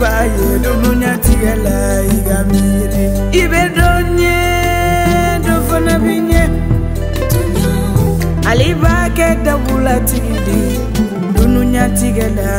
baye dononyatiela igamire ibe donye dofona binye alibake dabulatidi dononyatigela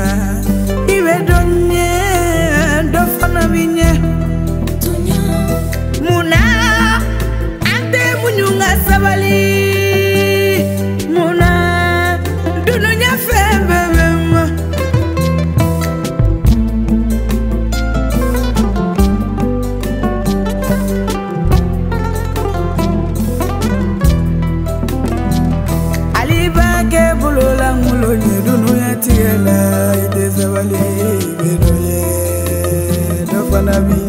wanna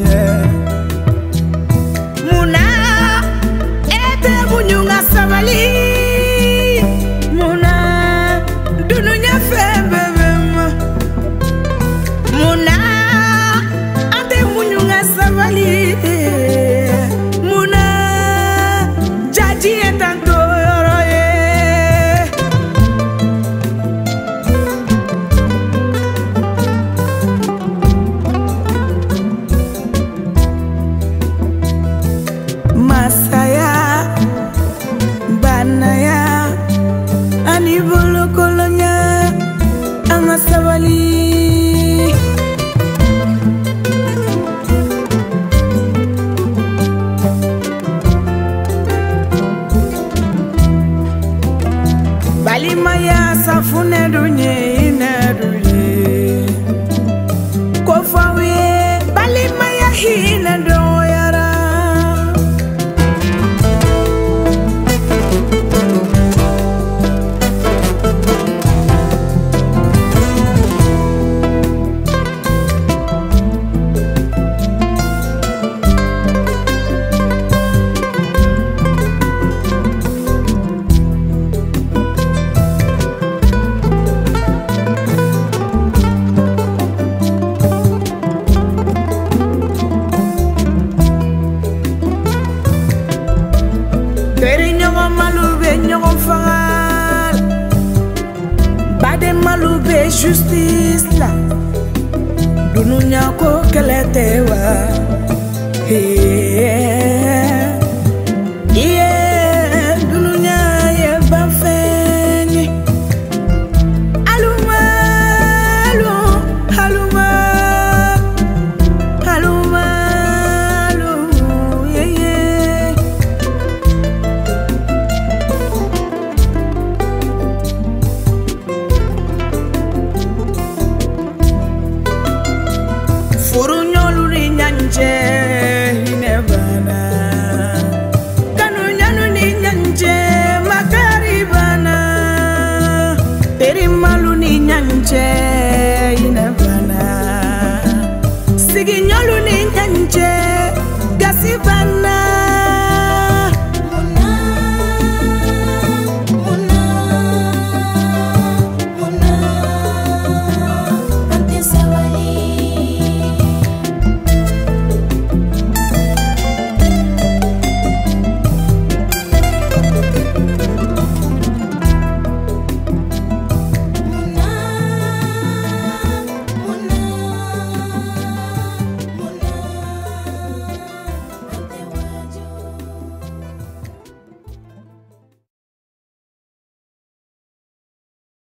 Kina justice la. Du nu ñaa ko kele te wa furu nyoluri nyanje ni makaribana terimalu ni sigi nyolu